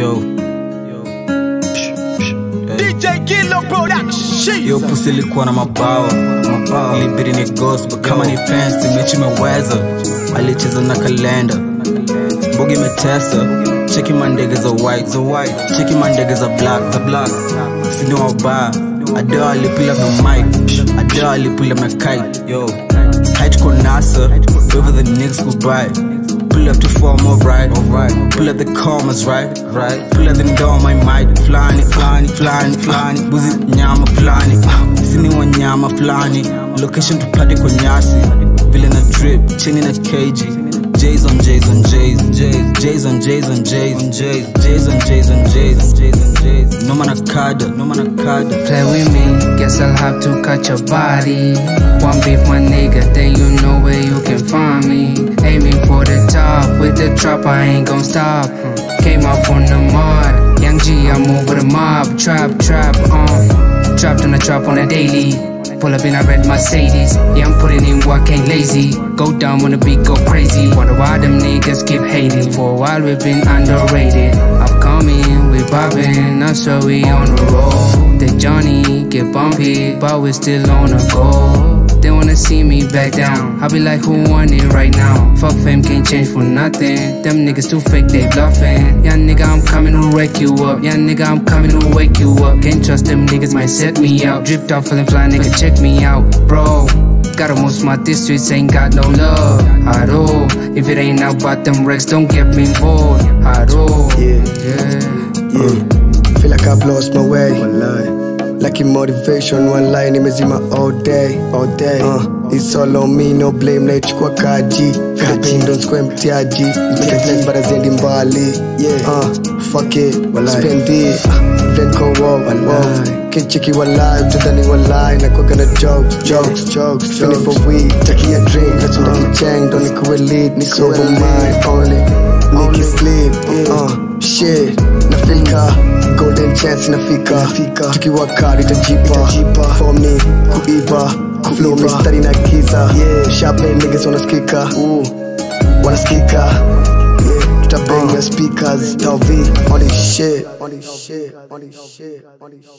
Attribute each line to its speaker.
Speaker 1: Yo.
Speaker 2: DJ Kilo Production.
Speaker 1: Yo pusi likuwa na mabawa Libiri ni ghost but kama ni pensi mechi imeweza. Alicheza na kalenda. Mbogi imetesa. Cheki mandege za white. Za white. Cheki mandege za black. Za black. Sini wabaya. Adele alipula na mic. Adele alipula na kite. Yo. Height kwa nasa whoever the niggas goodbye Pull up to form alright, alright. Pull up the commas right, right. Pull up the door my mic flani, flani, flani, flani. Buzi nyama flani, sini wa nyama flani. Location tupate kwa nyasi, vile na drip chini na kg. J's on J's on J's, J's, J's on J's on J's, J's, J's on J's on J's, J's on J's. No man a kada, no man a kada.
Speaker 3: Play with me, guess I'll have to catch your body. One beef, my nigga, then you know where you can find me. Aiming for the top, trap, I ain't gon' stop. Came up from the mud, young G, I'm over the mob. Trap, trap, uh, trapped on the trap on a daily. Pull up in a red Mercedes, yeah, I'm putting in work, ain't lazy. Go down when the beat go crazy. Wonder why them niggas keep hating. For a while we've been underrated. Upcoming, we popping, that's why we on the roll. The Johnny get bumpy, but we still on the go. Wanna see me back down. I be like, who want it right now? Fuck fame can't change for nothing. Them niggas too fake, they bluffing. Yeah, nigga, I'm coming to wake you up. Yeah, nigga, I'm coming to wake you up. Can't trust them niggas, might set me out. Dripped off, feeling fly, nigga, check me out, bro. Gotta move smart, these streets ain't got no love at all. Oh, if it ain't about them wrecks, don't get me involved at all.
Speaker 4: Yeah.
Speaker 3: Yeah.
Speaker 4: Like motivation, one line imezima all day, all day. Uh, it's all on me, no blame, naichukua kaji. Don't square mtiaji. Mtaka bara zendi mbali. Yeah. Uh, fuck it, spend it. Uh, then go wow, wow. Kinchiki walai, utadhani walai. Nakuwaga na jokes, jokes, jokes. Fini for weed, takia drink. Nachunda kichang, ndo nikuwe lead. Niko over mine only. Niki sleep, uh, shit. Chance inafika. Tukiwa kari itajipa. For me, kuiba. Kuflow mistari na giza. Sharp niggas wanasikika. Ooh, wanasikika. Yeah, tutabang your speakers. V on this shit. On this shit. On this shit. On this shit.